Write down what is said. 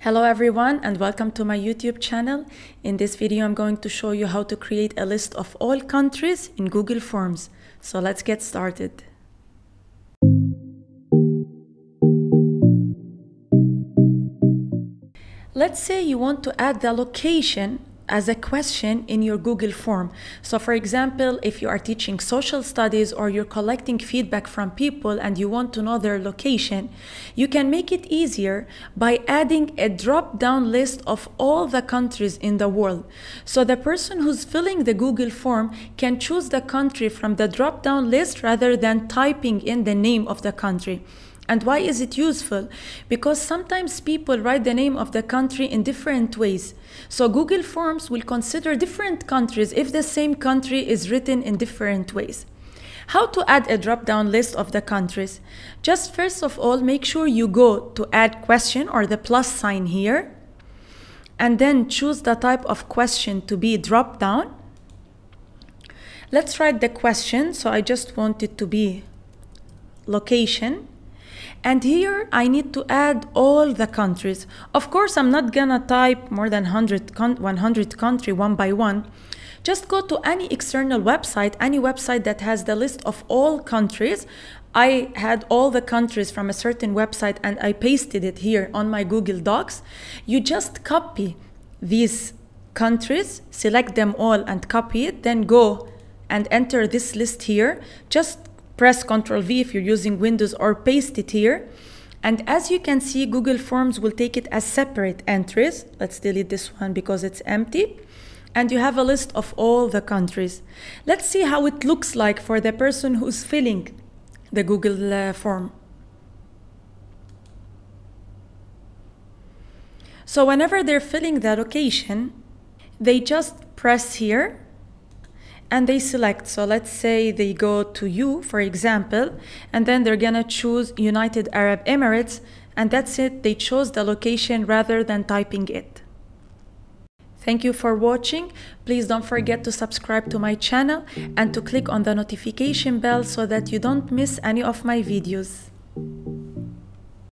Hello everyone and welcome to my YouTube channel. In this video I'm going to show you how to create a list of all countries in Google Forms. So let's get started. Let's say you want to add the location as a question in your Google form. So for example, if you are teaching social studies or you're collecting feedback from people and you want to know their location, you can make it easier by adding a drop-down list of all the countries in the world. So the person who's filling the Google form can choose the country from the drop-down list rather than typing in the name of the country. And why is it useful? Because sometimes people write the name of the country in different ways. So Google Forms will consider different countries if the same country is written in different ways. How to add a drop-down list of the countries? Just first of all, make sure you go to add question or the plus sign here and then choose the type of question to be drop down. Let's write the question. So I just want it to be location and here I need to add all the countries. Of course, I'm not gonna type more than 100, 100 country one by one. Just go to any external website, any website that has the list of all countries. I had all the countries from a certain website and I pasted it here on my Google Docs. You just copy these countries, select them all and copy it, then go and enter this list here. Just press Ctrl V if you're using Windows or paste it here. And as you can see, Google Forms will take it as separate entries. Let's delete this one because it's empty. And you have a list of all the countries. Let's see how it looks like for the person who's filling the Google uh, form. So whenever they're filling the location, they just press here and they select. So let's say they go to you, for example, and then they're gonna choose United Arab Emirates, and that's it. They chose the location rather than typing it. Thank you for watching. Please don't forget to subscribe to my channel and to click on the notification bell so that you don't miss any of my videos.